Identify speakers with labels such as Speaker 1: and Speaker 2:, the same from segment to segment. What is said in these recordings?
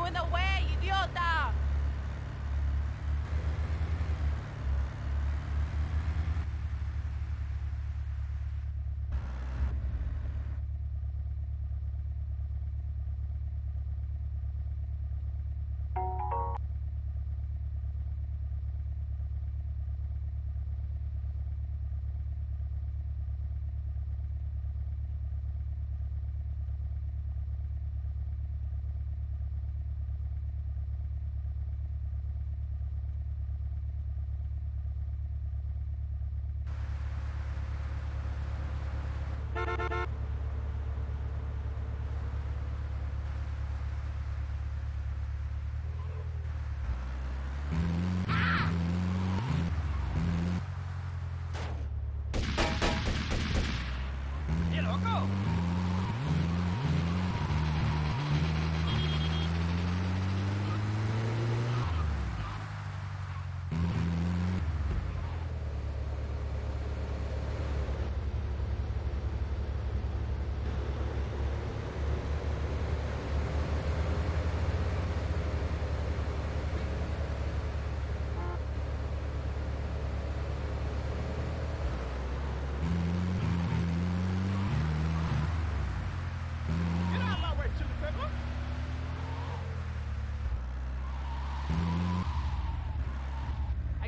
Speaker 1: You in the way, idiota!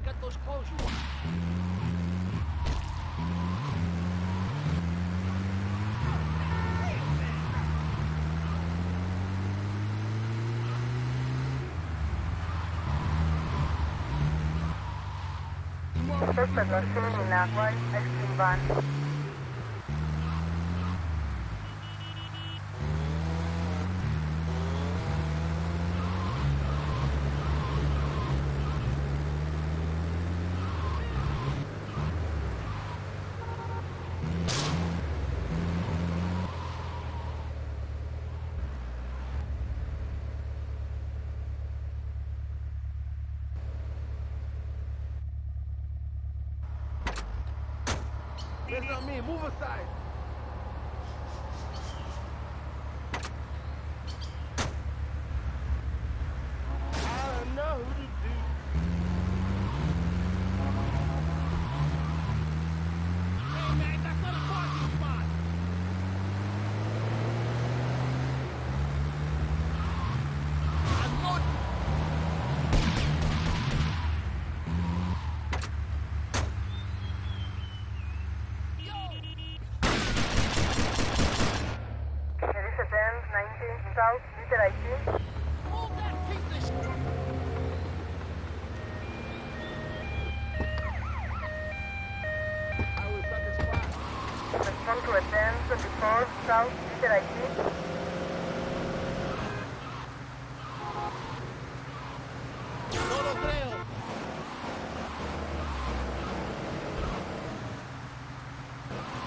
Speaker 2: Got those clothes you want.
Speaker 3: Suspect was seen a white ice cream van.
Speaker 2: Me. Move aside. The spot.
Speaker 3: Respond to a Benz 24 South, Little Haiti.
Speaker 2: No lo creo.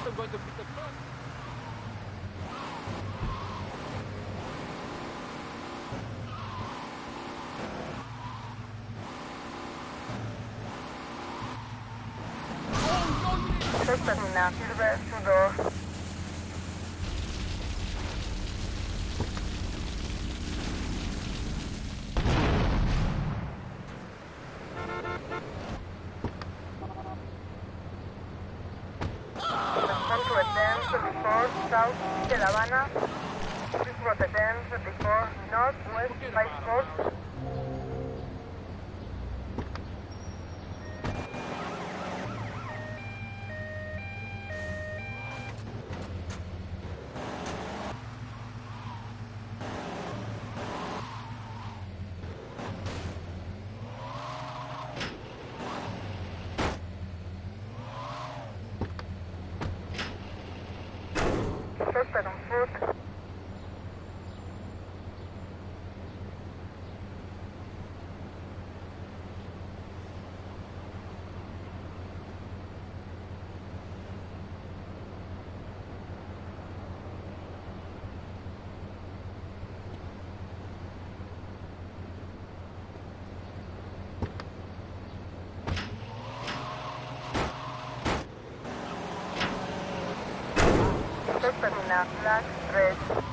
Speaker 2: I'm going to beat the truck. Oh,
Speaker 3: Suspect in a silver two-door. Respond to a Benz 24 South, Little Havana. This was a Benz 24 Northwest 54. terminal Black 3.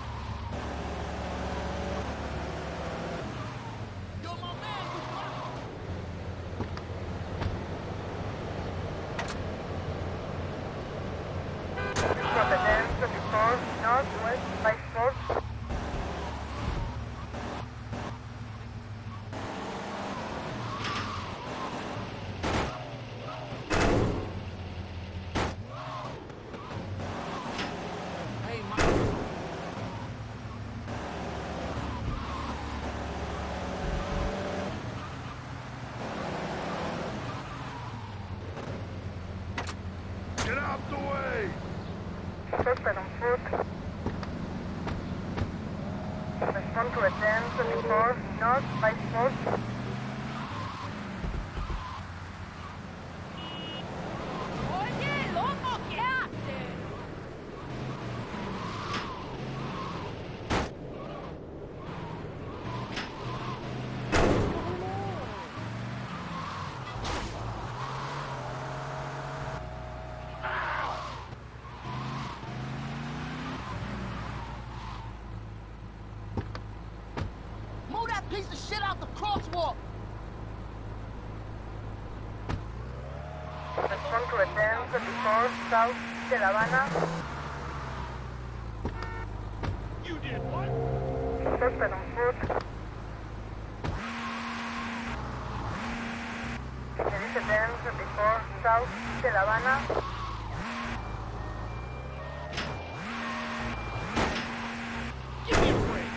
Speaker 3: 4 north by 4 South de La Habana.
Speaker 2: You did what?
Speaker 3: Suspect on foot. Dirige 1024 South de La Habana.
Speaker 2: Give me a break!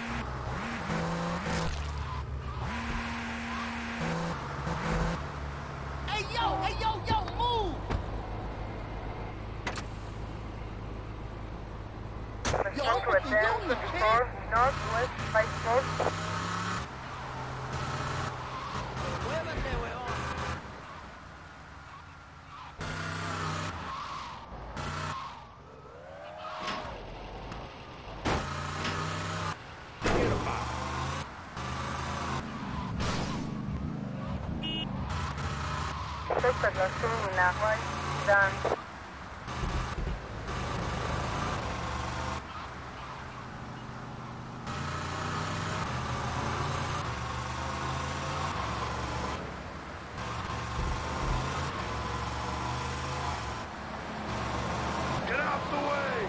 Speaker 2: Hey yo, hey yo, yo, move!
Speaker 3: Respond to a
Speaker 2: what you doing,
Speaker 3: 1024 Northwest 54.
Speaker 2: Muévete, weón! Forget about it.
Speaker 3: Suspect lost in Nahuatl. Done.
Speaker 2: Get out the way!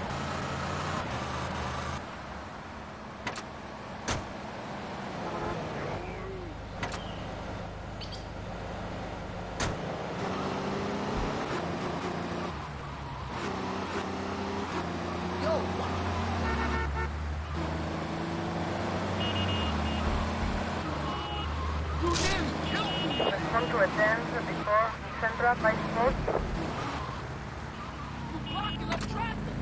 Speaker 2: Yo, You nearly killed me!
Speaker 3: Respond to a 1024 Central 54.
Speaker 2: You blocking up traffic!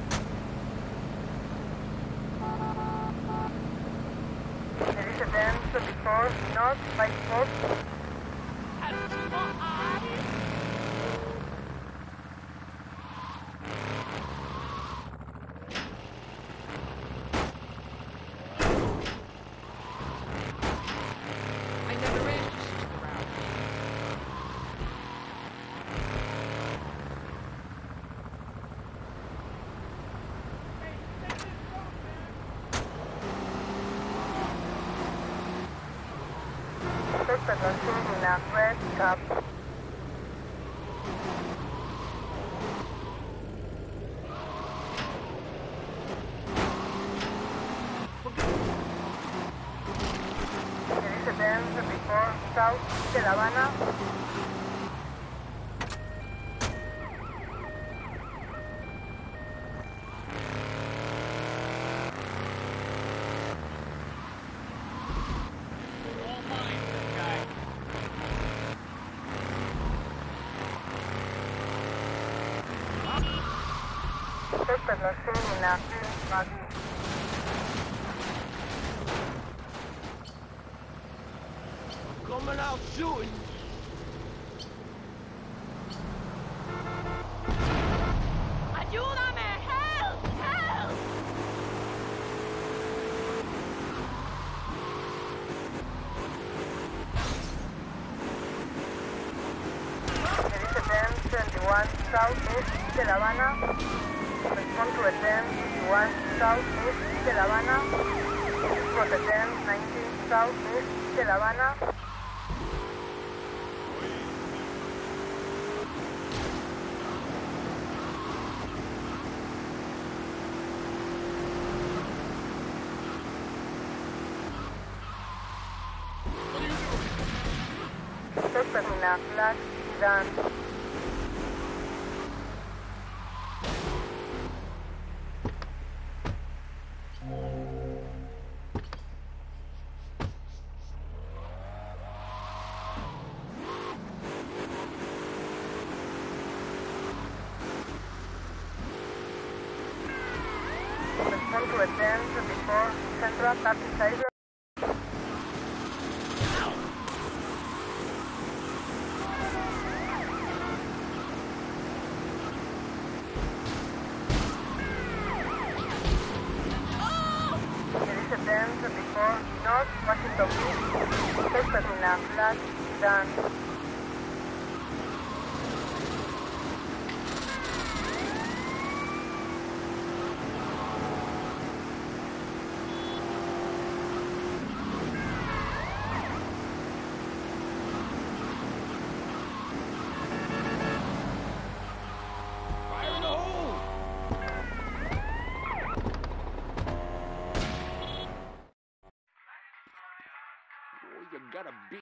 Speaker 3: Dirige 1024 North 54.
Speaker 2: I
Speaker 3: a red cap. Dirige 1024 South de La Habana. Red
Speaker 2: Coming out shooting.
Speaker 1: ¡Ayúdame! ¡Help! ¡Help!
Speaker 3: Dirige 1021 Southeast de La Habana. Respond to a 1021 Southeast de La Habana. For the 1019 Southeast de La Habana. 10 24 Central 35 Elise 10 24 North Washington Beach 6 Terminal Flash Dan